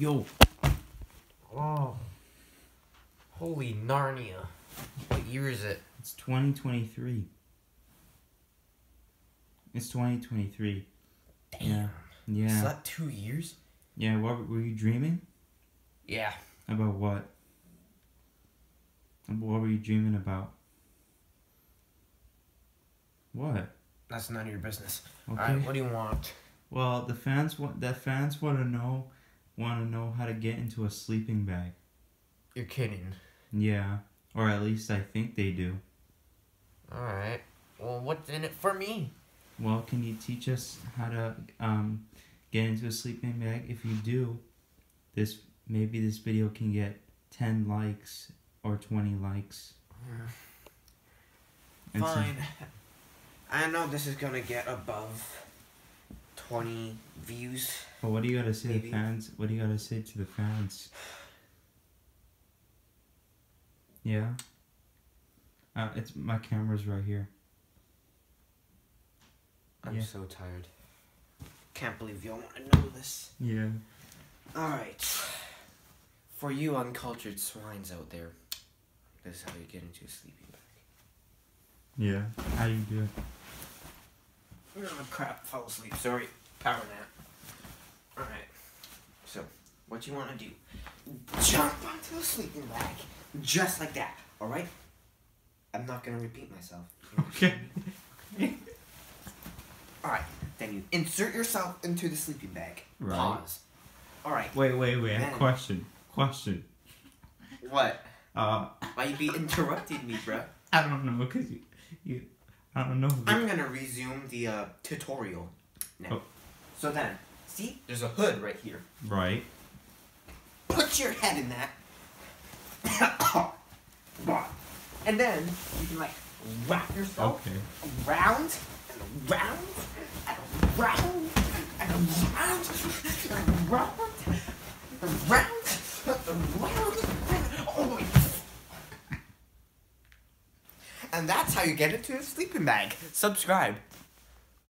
Yo. Oh. Holy Narnia. What year is it? It's 2023. It's 2023. Damn. Yeah. Yeah. Slept two years? Yeah, what were you dreaming? Yeah. About what? What were you dreaming about? What? That's none of your business. Okay. What do you want? Well, the fans want the fans want to know want to know how to get into a sleeping bag. You're kidding. Yeah, or at least I think they do. Alright. Well, what's in it for me? Well, can you teach us how to um, get into a sleeping bag? If you do, this maybe this video can get ten likes or twenty likes. And some- Fine. I know this is gonna get above 20 views. but what do you gotta say to Maybe. the fans? What do you gotta say to the fans? Yeah. Uh, it's my camera's right here. I'm Yeah. so tired. Can't believe you all want to know this. Yeah. Alright. For you uncultured swines out there, this is how you get into a sleeping bag. Yeah. How do you do it? Oh crap, fell asleep. Sorry. Power nap. Alright. So, what you want to do? Jump onto the sleeping bag. Just like that. Alright? I'm not going to repeat myself. Okay. Alright. Then you insert yourself into the sleeping bag. Right. Pause. Alright. Wait, wait, wait. Then- Question. Question. What? Uh, Why you be interrupting me, bruh? I don't know, cause you, you I don't know. I'm gonna resume the uh, tutorial now. Oh. So then, see, there's a hood right here. Right. Put your head in that. and then you can like wrap yourself Okay. around and around and around and around and around and around and around. Oh. And that's how you get into a sleeping bag. Subscribe.